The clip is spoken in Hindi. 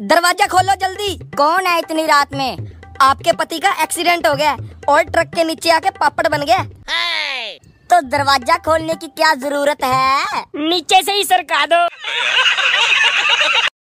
दरवाज़ा खोलो जल्दी। कौन है इतनी रात में? आपके पति का एक्सीडेंट हो गया और ट्रक के नीचे आके पापड़ बन गया तो दरवाज़ा खोलने की क्या ज़रूरत है? नीचे से ही सरका दो।